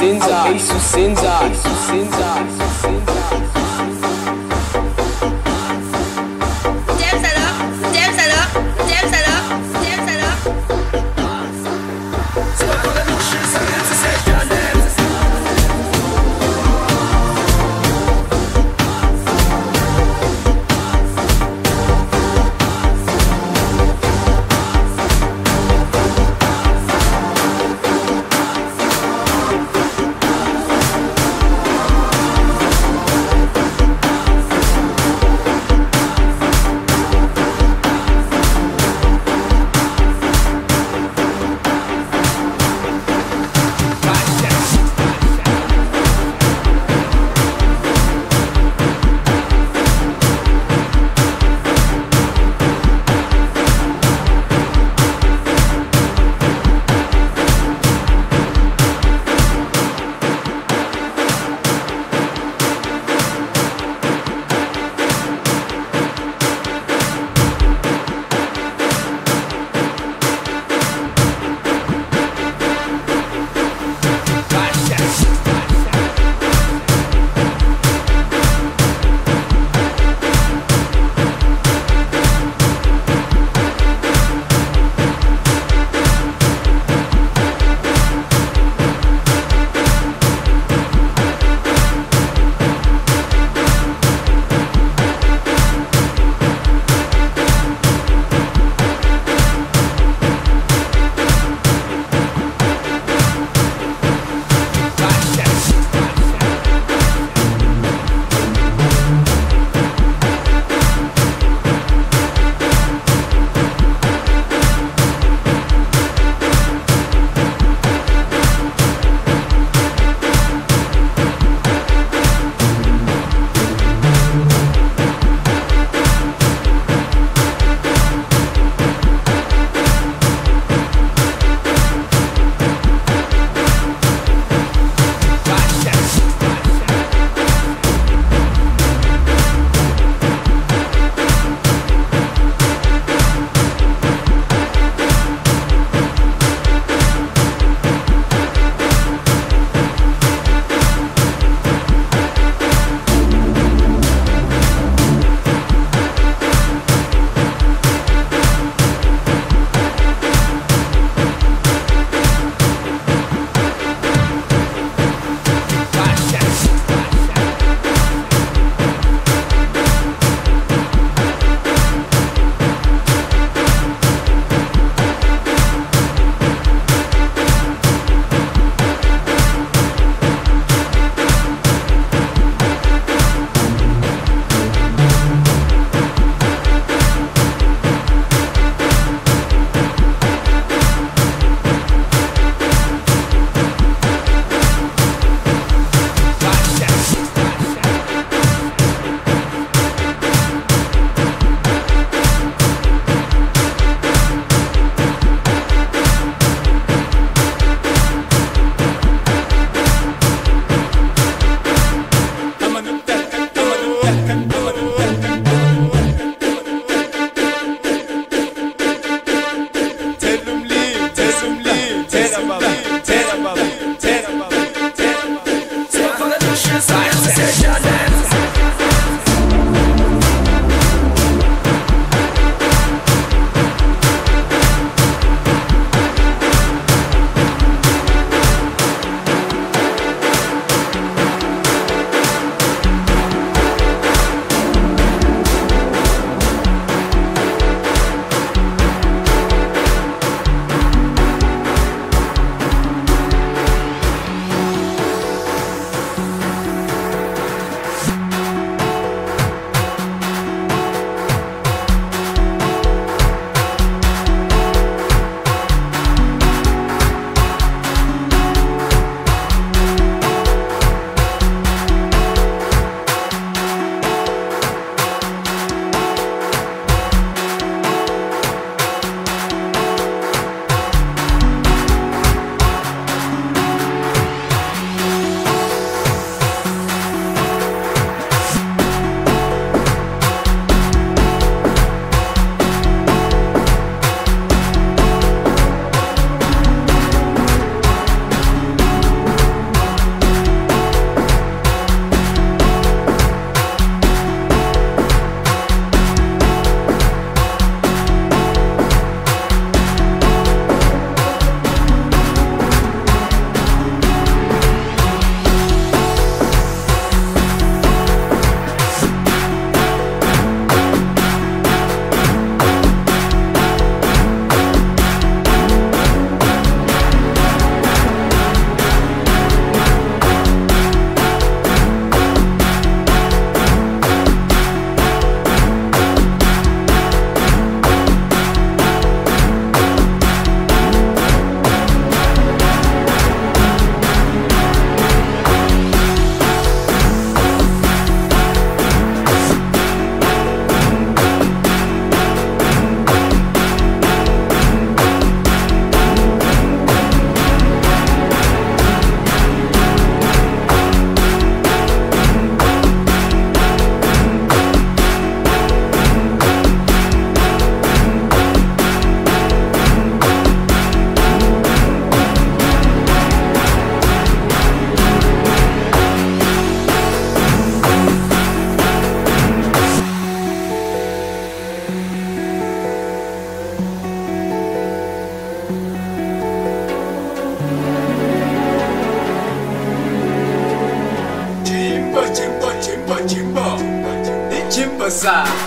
cinza, isso cinza, isso cinza, isso cinza. side.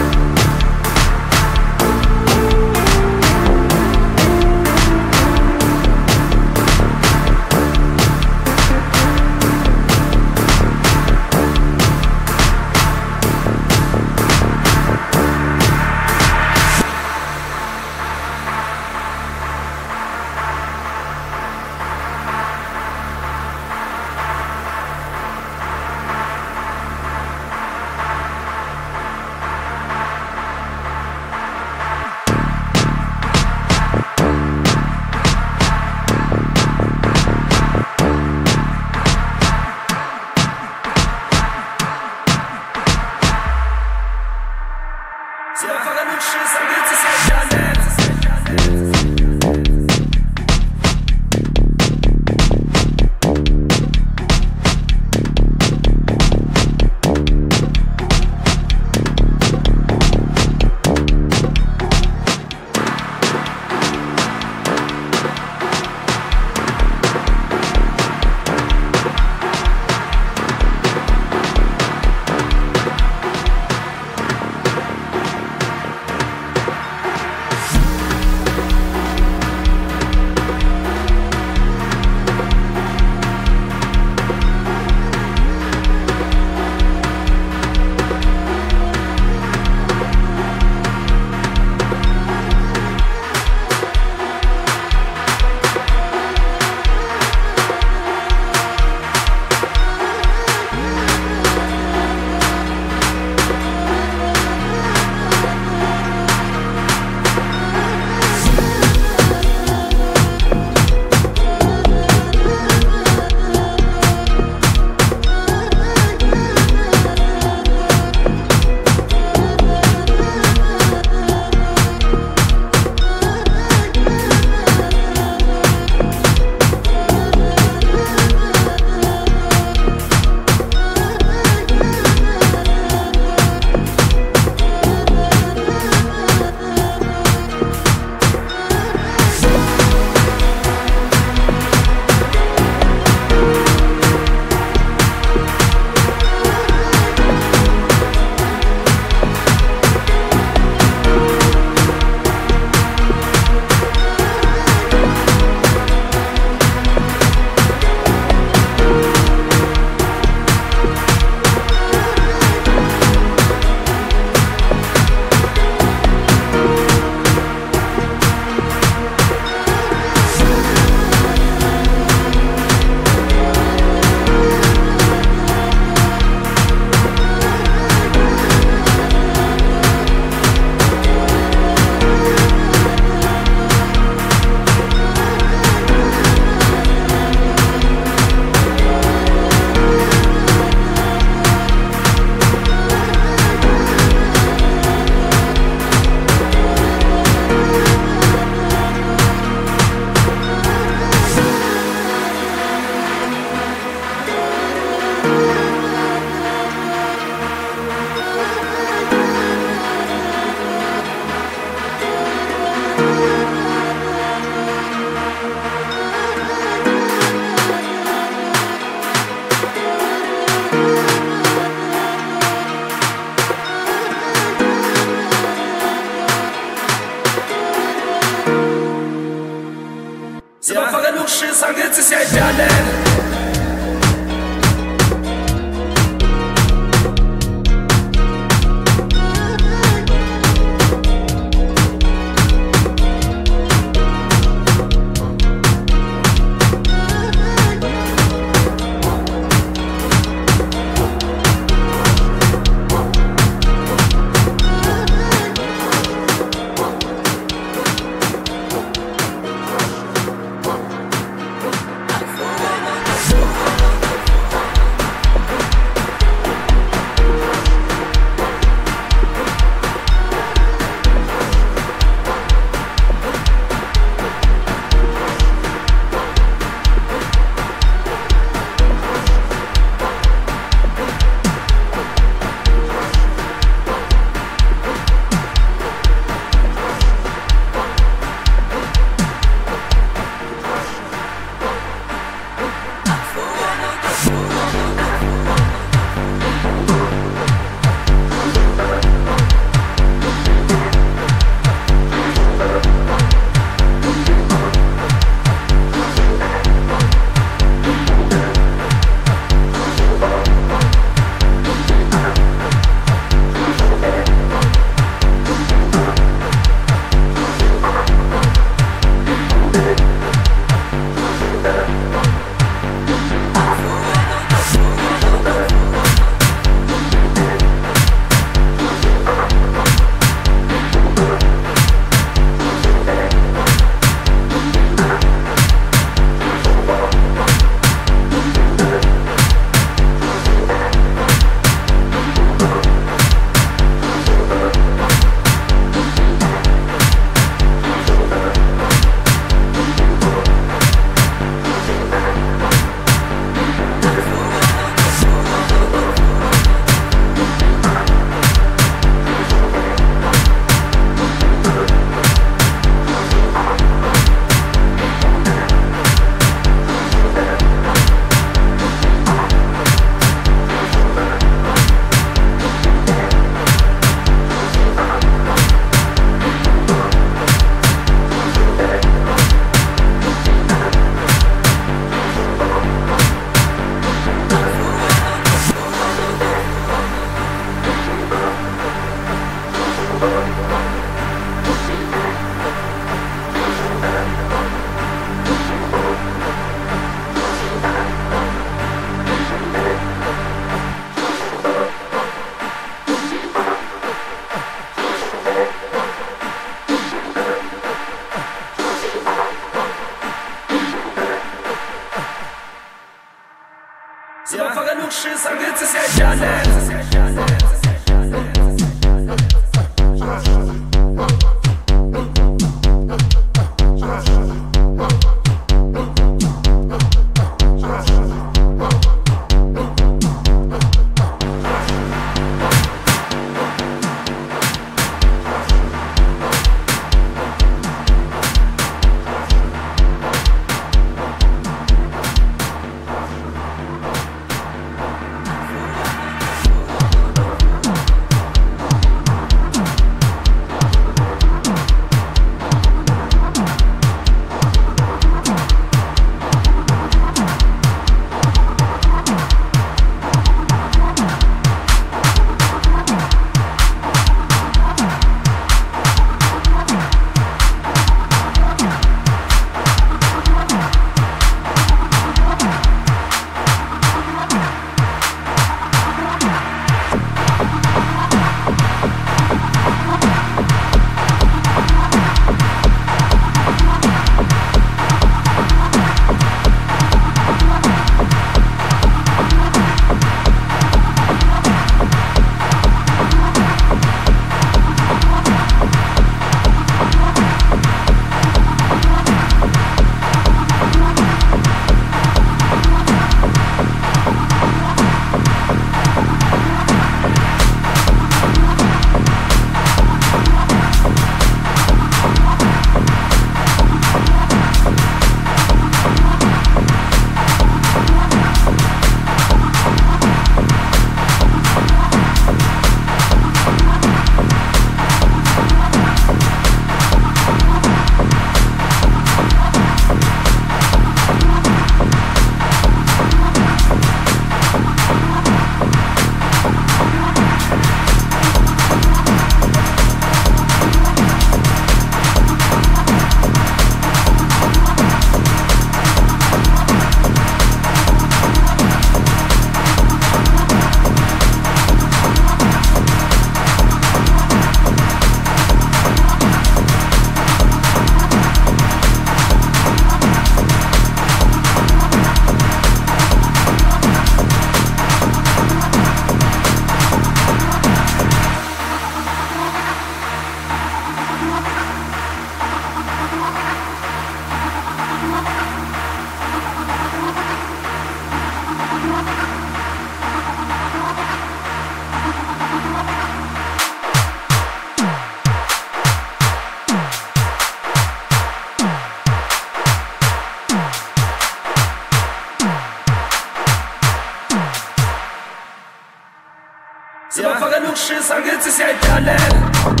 是三个字，先点嘞。